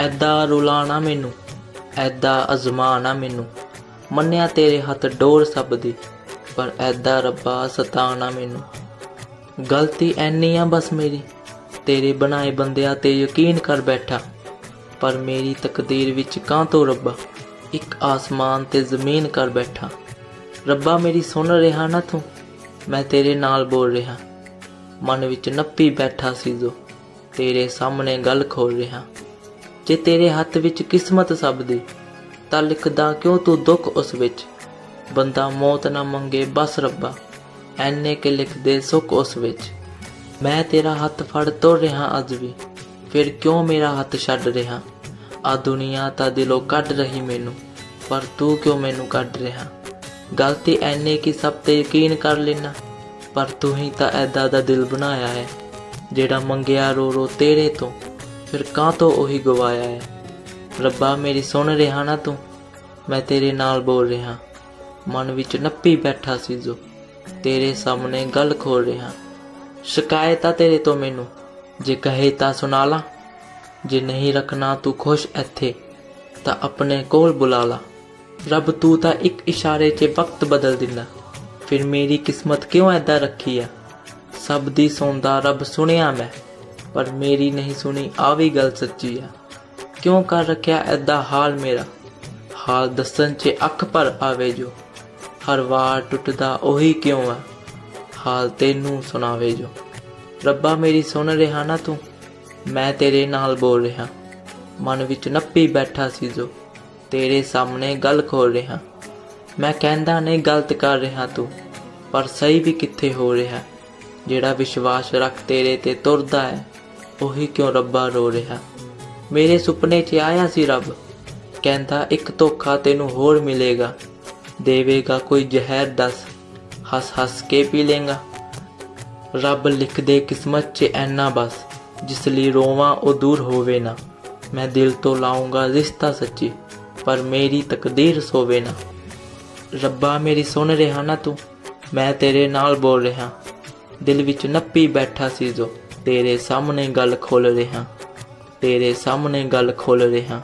ਐਦਾਂ ਰੁਲਾਣਾ ਮੈਨੂੰ, ਐਦਾਂ ਅਜ਼ਮਾਣਾ ਮੈਨੂੰ। ਮੰਨਿਆ ਤੇਰੇ ਹੱਥ ਡੋਰ ਸਭ ਦੀ, ਪਰ ਐਦਾਂ ਰੱਬਾ ਸਤਾਣਾ ਮੈਨੂੰ। ਗਲਤੀ ਐਨੀ ਆ ਬਸ ਮੇਰੀ, ਤੇਰੇ ਬਣਾਏ ਬੰਦਿਆਂ ਤੇ ਯਕੀਨ ਕਰ ਬੈਠਾ। ਪਰ ਮੇਰੀ ਤਕਦੀਰ ਵਿੱਚ ਕਾਂ ਤੋਂ ਰੱਬਾ? ਇੱਕ ਆਸਮਾਨ ਤੇ ਜ਼ਮੀਨ ਕਰ ਬੈਠਾ। ਰੱਬਾ ਮੇਰੀ ਸੁਣ ਰਿਹਾ ਨਾ ਤੂੰ, ਮੈਂ ਤੇਰੇ ਨਾਲ ਬੋਲ ਰਿਹਾ। ਮਨ ਵਿੱਚ ਨੱਪੀ ਬੈਠਾ ਸੀ ਜੋ, ਤੇਰੇ ਸਾਹਮਣੇ ਗੱਲ ਖੋਲ ਰਿਹਾ। ਜੇ ਤੇਰੇ ਹੱਥ ਵਿੱਚ ਕਿਸਮਤ ਸਭ ਦੀ, ਤਾਂ ਲਿਖਦਾ ਕਿਉਂ ਤੂੰ ਦੁੱਖ ਉਸ ਵਿੱਚ? ਬੰਦਾ ਮੌਤ ਨਾ ਮੰਗੇ, ਬਸ ਰੱਬਾ, ਐਨੇ ਕਿ ਲਿਖ ਦੇ ਸੁੱਖ ਉਸ ਵਿੱਚ। ਮੈਂ ਤੇਰਾ ਹੱਥ ਫੜ ਤੁਰ ਰਿਹਾ ਅੱਜ ਵੀ, ਫਿਰ ਕਿਉਂ ਮੇਰਾ ਹੱਥ ਛੱਡ ਰਿਹਾ? ਆ ਦੁਨੀਆ ਤਾਂ ਦਿਲੋਂ ਕੱਢ ਰਹੀ ਮੈਨੂੰ, ਪਰ ਤੂੰ ਕਿਉਂ ਮੈਨੂੰ ਕੱਢ ਰਿਹਾ? ਗਲਤੀ ਐਨੇ ਕਿ ਸਭ ਤੇ ਯਕੀਨ ਕਰ ਲੈਣਾ ਪਰ ਤੂੰ ਹੀ ਤਾਂ ਐਦਾ ਦਾ ਦਿਲ ਬਣਾਇਆ ਹੈ, ਜਿਹੜਾ ਮੰਗਿਆ ਰੋ ਰੋ ਤੇਰੇ ਤੋਂ। ਫਿਰ ਕਾਂ ਤੋਂ ਉਹੀ ਗਵਾਇਆ ਹੈ? ਰੱਬਾ, ਮੇਰੀ ਸੁਣ ਰਿਹਾ ਨਾ ਤੂੰ। ਮੈਂ ਤੇਰੇ ਨਾਲ ਬੋਲ ਰਿਹਾ। ਮਨ ਵਿੱਚ ਨੱਪੀ ਬੈਠਾ ਸੀ ਜੋ। ਤੇਰੇ ਸਾਹਮਣੇ ਗੱਲ ਖੋਲ ਰਿਹਾ। ਸ਼ਿਕਾਇਤ ਆ ਤੇਰੇ ਤੋਂ ਮੈਨੂੰ। ਜੇ ਕਹੇ ਤਾਂ ਸੁਣਾ ਲਾ। ਜੇ ਨਹੀਂ ਰੱਖਣਾ ਤੂੰ ਖੁਸ਼ ਇੱਥੇ, ਤਾਂ ਆਪਣੇ ਕੋਲ ਬੁਲਾ ਲਾ। ਰੱਬ, ਤੂੰ ਤਾਂ ਇੱਕ ਇਸ਼ਾਰੇ 'ਚ ਵਕਤ ਬਦਲ ਦਿੰਦਾ। ਫਿਰ ਮੇਰੀ ਕਿਸਮਤ ਕਿਉਂ ਐਦਾਂ ਰੱਖੀ ਆ? ਸਭ ਦੀ ਸੁਣਦਾ ਰੱਬ ਸੁਣਿਆ ਮੈਂ। ਪਰ ਮੇਰੀ ਨਹੀਂ ਸੁਣੀ ਆ ਵੀ ਗੱਲ ਸੱਚੀ ਆ। ਕਿਉਂ ਕਰ ਰੱਖਿਆ ਐਦਾਂ ਹਾਲ ਮੇਰਾ? ਹਾਲ ਦੱਸਣ 'ਚ ਅੱਖ ਪਰ ਆਵੇ ਜੋ। ਹਰ ਵਾਰ ਟੁੱਟਦਾ ਉਹੀ ਕਿਉਂ ਆ? ਹਾਲ ਤੈਨੂੰ ਸੁਣਾਵੇ ਜੋ। ਰੱਬਾ ਮੇਰੀ ਸੁਣ ਰਿਹਾ ਨਾ ਤੂੰ? ਮੈਂ ਤੇਰੇ ਨਾਲ ਬੋਲ ਰਿਹਾ। ਮਨ ਵਿੱਚ ਨੱਪੀ ਬੈਠਾ ਸੀ ਜੋ। ਤੇਰੇ ਸਾਹਮਣੇ ਗੱਲ ਖੋਲ ਰਿਹਾ। ਮੈਂ ਕਹਿੰਦਾ ਨਹੀਂ ਗਲਤ ਕਰ ਰਿਹਾ ਤੂੰ, ਪਰ ਸਹੀ ਵੀ ਕਿੱਥੇ ਹੋ ਰਿਹਾ? ਜਿਹੜਾ ਵਿਸ਼ਵਾਸ ਰੱਖ ਤੇਰੇ ਤੇ ਤੁਰਦਾ ਹੈ। ਉਹੀ ਕਿਉਂ ਰੱਬਾ ਰੋ ਰਿਹਾ? ਮੇਰੇ ਸੁਪਨੇ 'ਚ ਆਇਆ ਸੀ ਰੱਬ। ਕਹਿੰਦਾ, ਇੱਕ ਧੋਖਾ ਤੈਨੂੰ ਹੋਰ ਮਿਲੇਗਾ। ਦੇਵੇਗਾ ਕੋਈ ਜ਼ਹਿਰ ਦੱਸ, ਹੱਸ ਹੱਸ ਕੇ ਪੀ ਲੇਗਾ। ਰੱਬ ਲਿਖ ਦੇ ਕਿਸਮਤ 'ਚ ਐਨਾ ਬਸ, ਜਿਸ ਲਈ ਰੋਵਾਂ ਉਹ ਦੂਰ ਹੋਵੇ ਨਾ। ਮੈਂ ਦਿਲ ਤੋਂ ਲਾਉਂਗਾ ਰਿਸ਼ਤਾ ਸੱਚੀ, ਪਰ ਮੇਰੀ ਤਕਦੀਰ ਸੋਵੇ ਨਾ। ਰੱਬਾ, ਮੇਰੀ ਸੁਣ ਰਿਹਾ ਨਾ ਤੂੰ? ਮੈਂ ਤੇਰੇ ਨਾਲ ਬੋਲ ਰਿਹਾ। ਦਿਲ ਵਿੱਚ ਨੱਪੀ ਬੈਠਾ ਸੀ ਜੋ। ਤੇਰੇ ਸਾਹਮਣੇ ਗੱਲ ਖੋਲ ਰਿਹਾ। ਤੇਰੇ ਸਾਹਮਣੇ ਗੱਲ ਖੋਲ ਰਿਹਾ।